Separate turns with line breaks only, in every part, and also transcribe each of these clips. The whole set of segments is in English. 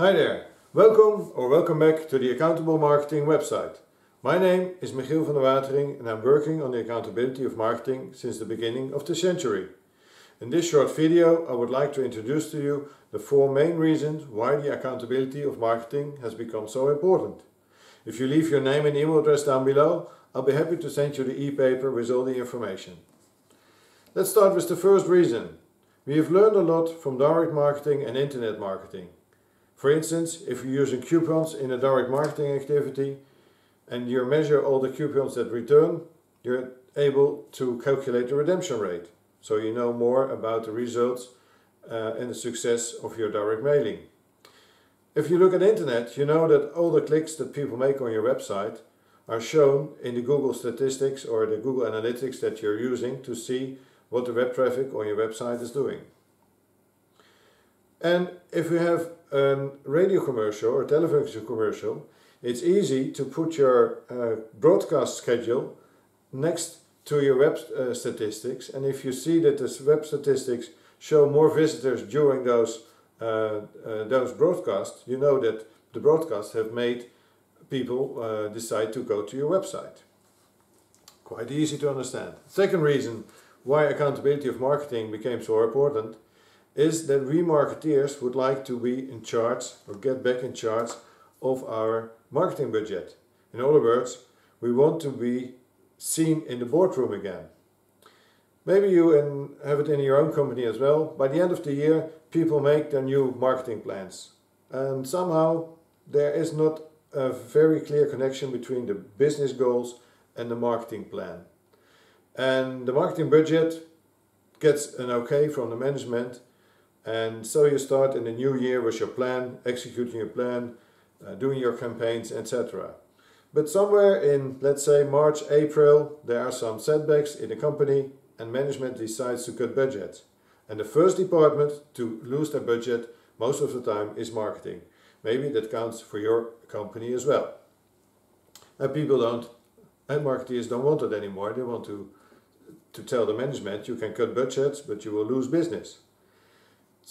Hi there, welcome or welcome back to the Accountable Marketing website. My name is Michiel van de Watering and I'm working on the accountability of marketing since the beginning of the century. In this short video I would like to introduce to you the four main reasons why the accountability of marketing has become so important. If you leave your name and email address down below, I'll be happy to send you the e-paper with all the information. Let's start with the first reason. We have learned a lot from direct marketing and internet marketing. For instance, if you're using coupons in a direct marketing activity and you measure all the coupons that return, you're able to calculate the redemption rate. So you know more about the results uh, and the success of your direct mailing. If you look at the internet, you know that all the clicks that people make on your website are shown in the Google statistics or the Google Analytics that you're using to see what the web traffic on your website is doing. And if you have a radio commercial or television commercial, it's easy to put your uh, broadcast schedule next to your web uh, statistics. And if you see that the web statistics show more visitors during those, uh, uh those broadcasts, you know that the broadcasts have made people uh, decide to go to your website. Quite easy to understand. Second reason why accountability of marketing became so important is that we marketeers would like to be in charge or get back in charge of our marketing budget. In other words, we want to be seen in the boardroom again. Maybe you have it in your own company as well. By the end of the year, people make their new marketing plans. And somehow there is not a very clear connection between the business goals and the marketing plan. And the marketing budget gets an okay from the management and so you start in the new year with your plan, executing your plan, uh, doing your campaigns, etc. But somewhere in, let's say, March, April, there are some setbacks in the company and management decides to cut budget. And the first department to lose their budget most of the time is marketing. Maybe that counts for your company as well. And people don't, and marketers don't want it anymore. They want to, to tell the management you can cut budgets, but you will lose business.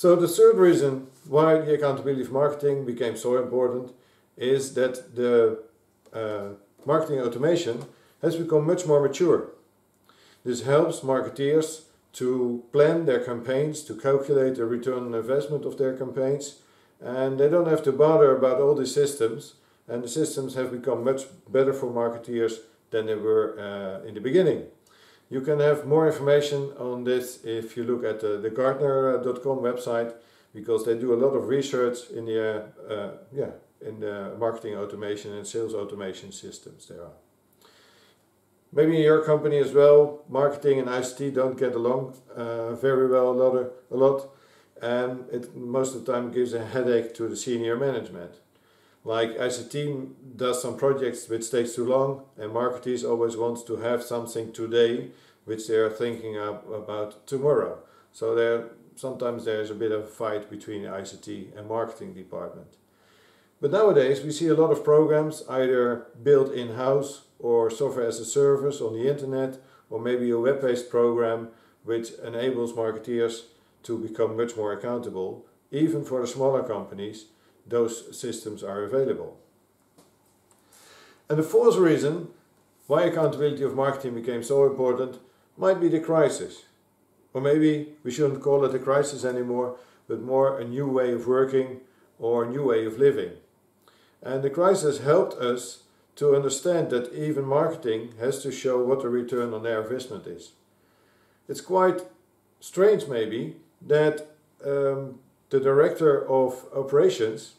So the third reason why the accountability of marketing became so important is that the uh, marketing automation has become much more mature. This helps marketeers to plan their campaigns, to calculate the return on investment of their campaigns, and they don't have to bother about all these systems, and the systems have become much better for marketeers than they were uh, in the beginning. You can have more information on this if you look at the, the Gartner.com website because they do a lot of research in the uh, uh, yeah in the marketing automation and sales automation systems there are. Maybe in your company as well, marketing and ICT don't get along uh, very well a lot, a lot and it most of the time gives a headache to the senior management. Like ICT does some projects which takes too long and marketers always want to have something today which they are thinking about tomorrow. So there sometimes there's a bit of a fight between ICT and marketing department. But nowadays we see a lot of programs either built in-house or software as a service on the internet or maybe a web-based program which enables marketeers to become much more accountable. Even for the smaller companies those systems are available. And the fourth reason why accountability of marketing became so important might be the crisis. Or maybe we shouldn't call it a crisis anymore, but more a new way of working or a new way of living. And the crisis helped us to understand that even marketing has to show what the return on their investment is. It's quite strange maybe that um, the director of operations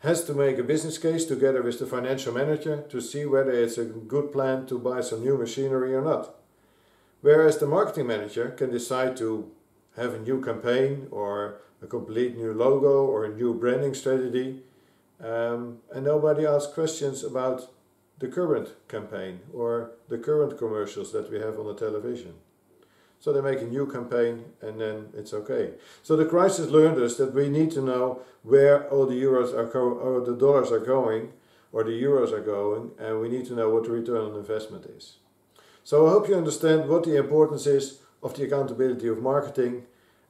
has to make a business case together with the financial manager to see whether it's a good plan to buy some new machinery or not. Whereas the marketing manager can decide to have a new campaign or a complete new logo or a new branding strategy um, and nobody asks questions about the current campaign or the current commercials that we have on the television. So they make a new campaign and then it's okay. So the crisis learned us that we need to know where all the euros are or the dollars are going or the euros are going and we need to know what the return on investment is. So I hope you understand what the importance is of the accountability of marketing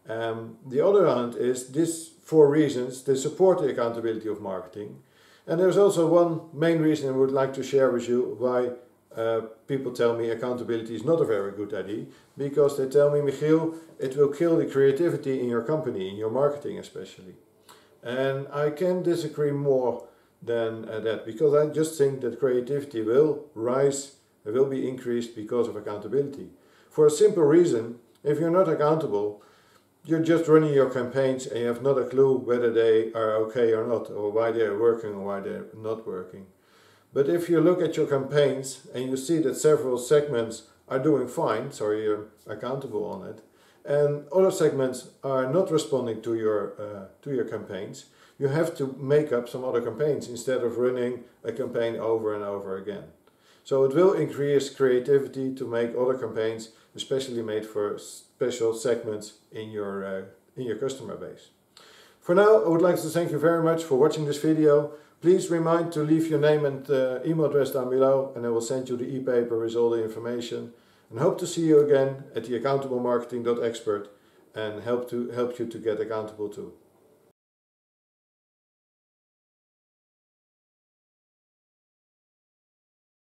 Um, the other hand is these four reasons, they support the accountability of marketing. And there's also one main reason I would like to share with you why uh, people tell me accountability is not a very good idea because they tell me, Michiel, it will kill the creativity in your company, in your marketing especially. And I can disagree more than uh, that because I just think that creativity will rise, will be increased because of accountability. For a simple reason, if you're not accountable, you're just running your campaigns and you have not a clue whether they are okay or not, or why they're working or why they're not working. But if you look at your campaigns and you see that several segments are doing fine, so you're accountable on it, and other segments are not responding to your uh, to your campaigns, you have to make up some other campaigns instead of running a campaign over and over again. So it will increase creativity to make other campaigns, especially made for special segments in your uh, in your customer base. For now, I would like to thank you very much for watching this video. Please remind to leave your name and uh, email address down below and I will send you the e-paper with all the information. And hope to see you again at the accountable marketing.expert and help to help you to get accountable too.